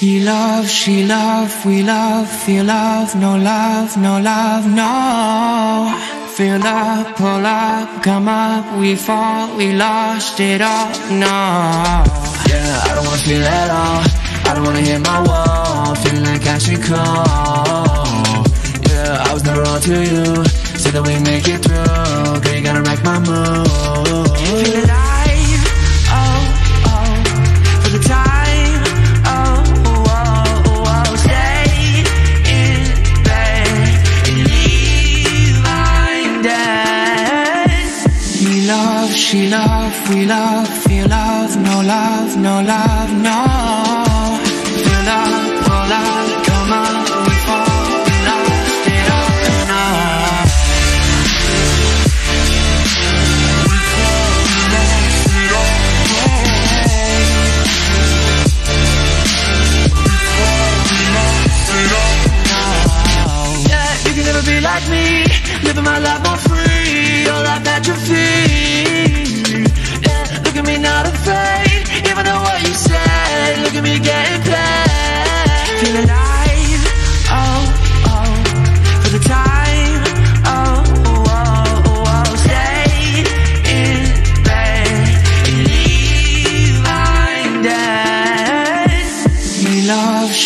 He love, she love, we love, feel love, no love, no love, no. Fill up, pull up, come up, we fall, we lost it all, no. Yeah, I don't wanna feel at all. I don't wanna hit my wall, feeling like I should call. Yeah, I was never on to you. Said that we make it through. Girl, you gotta wreck my mood. Love, no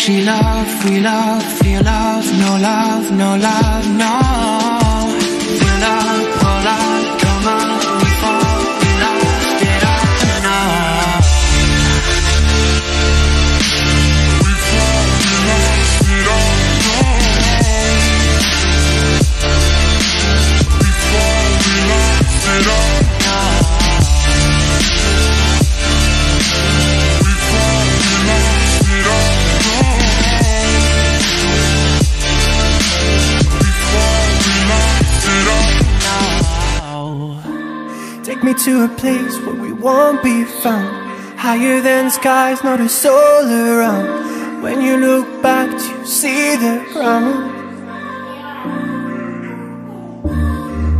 she love, we love, feel love, no love, no love, no. Me to a place where we won't be found. Higher than skies, not a soul around. When you look back, you see the ground.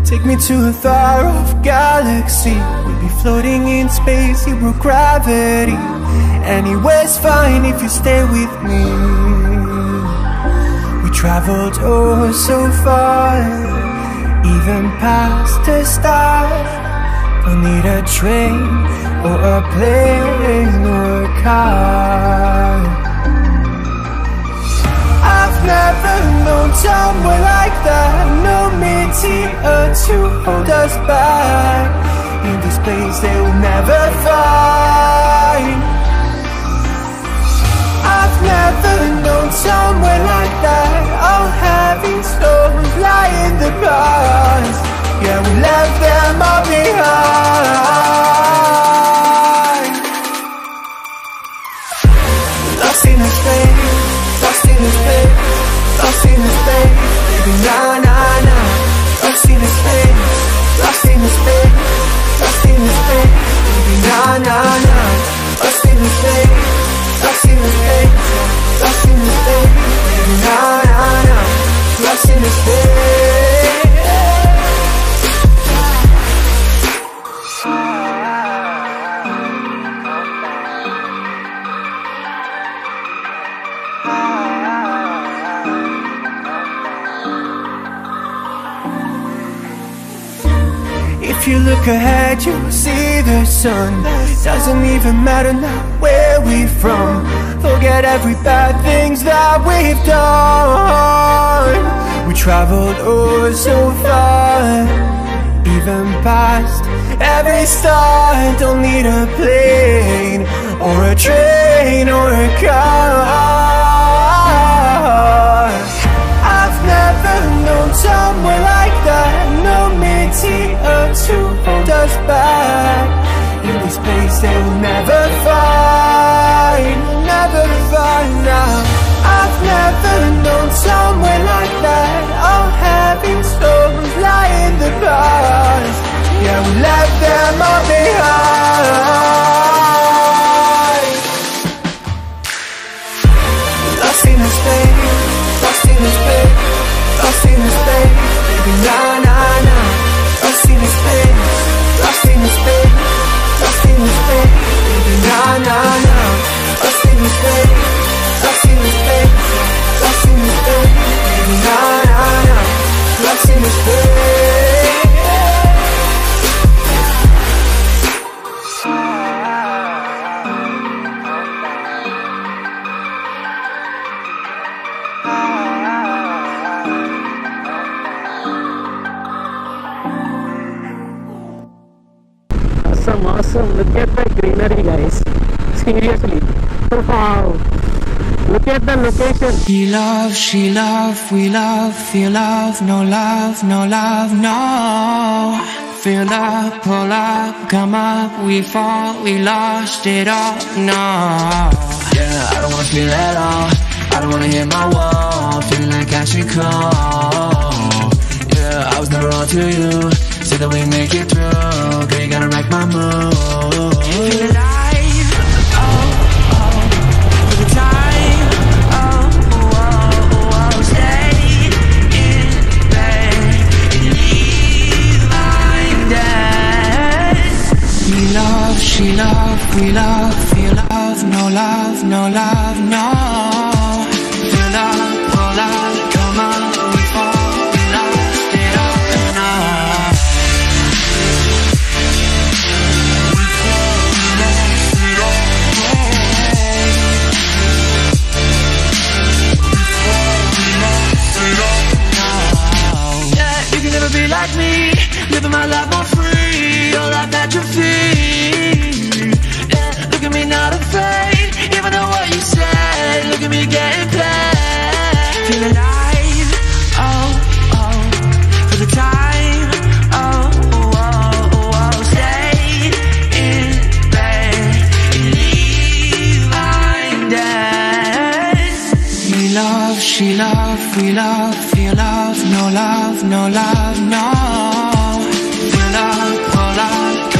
Take me to a far off galaxy. We'll be floating in space, zero gravity. Anywhere's fine if you stay with me. We traveled oh so far, even past the stars. Train or a plane or a car. I've never known somewhere like that. No meteor to hold us back. In this place they will never find. I've never known somewhere like that. All having stories lie in the past. Yeah, we left them all behind. If you look ahead, you'll see the sun. Doesn't even matter now where we're from. Forget every bad things that we've done. We traveled oh so far, even past every star. Don't need a plane or a train or a car. I've never known somewhere like back. In this place they will never find, never find now. I've never known somewhere like that. All having stories lie in the past. Yeah, we left them all behind. Lost in a space, lost in a space, lost in space. Baby, nah, nah, nah. Lost in space, lost in a space, lost in a space. Baby, nah, nah, nah. Lost in a space, look at the greenery guys seriously wow look at the location He love, she love, we love, feel love, no love, no love, no. Feel up, pull up, come up, we fall, we lost it all, no. Yeah, I don't wanna feel at all. I don't wanna hit my wall. Feeling like I should call. Yeah, I was never on to you. Said that we make it through. Wreck my mood. Feel alive, oh, oh, for the time, oh, oh, oh, stay in bed, and leave my minded. We love, she love, we love, feel love, no love, no love, my life more free. Your life at your. Yeah, look at me not afraid. Even though what you said. Look at me getting paid. feel alive. Oh, oh, for the time. Oh, oh, oh, oh, stay in bed, leave minded. We love, she love, we love, feel love, no love, no love, no. Up,